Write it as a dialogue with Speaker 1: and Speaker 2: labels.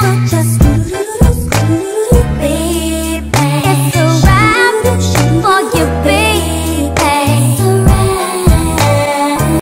Speaker 1: just do it.